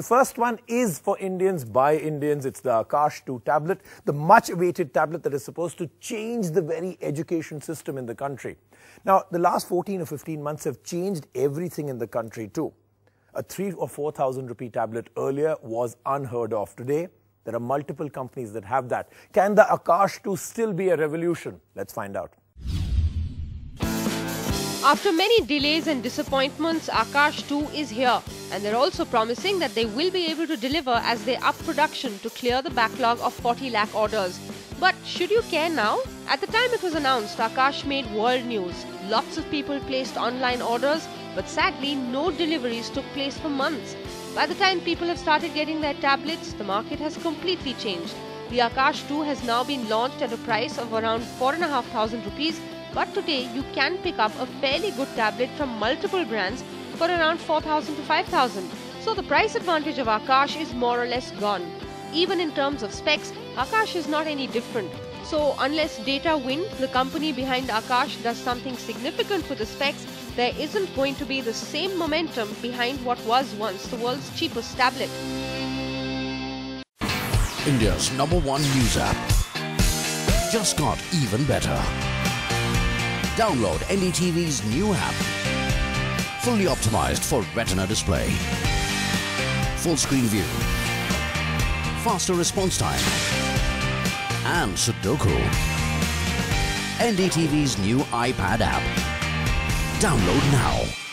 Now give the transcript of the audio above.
The first one is for Indians by Indians. It's the Aakash 2 tablet, the much awaited tablet that is supposed to change the very education system in the country. Now, the last 14 or 15 months have changed everything in the country too. A three or 4,000 rupee tablet earlier was unheard of. Today, there are multiple companies that have that. Can the Aakash 2 still be a revolution? Let's find out. After many delays and disappointments, Aakash 2 is here and they're also promising that they will be able to deliver as they up production to clear the backlog of 40 lakh orders. But should you care now? At the time it was announced, Aakash made world news. Lots of people placed online orders, but sadly no deliveries took place for months. By the time people have started getting their tablets, the market has completely changed. The Aakash 2 has now been launched at a price of around 4,500 rupees but today you can pick up a fairly good tablet from multiple brands for around 4000 to 5000. So the price advantage of Aakash is more or less gone. Even in terms of specs, Aakash is not any different. So unless Datawind, the company behind Aakash does something significant with the specs, there isn't going to be the same momentum behind what was once the world's cheapest tablet. India's number one news app just got even better. Download NDTV's new app. Fully optimized for retina display. Full screen view. Faster response time. And Sudoku. NDTV's new iPad app. Download now.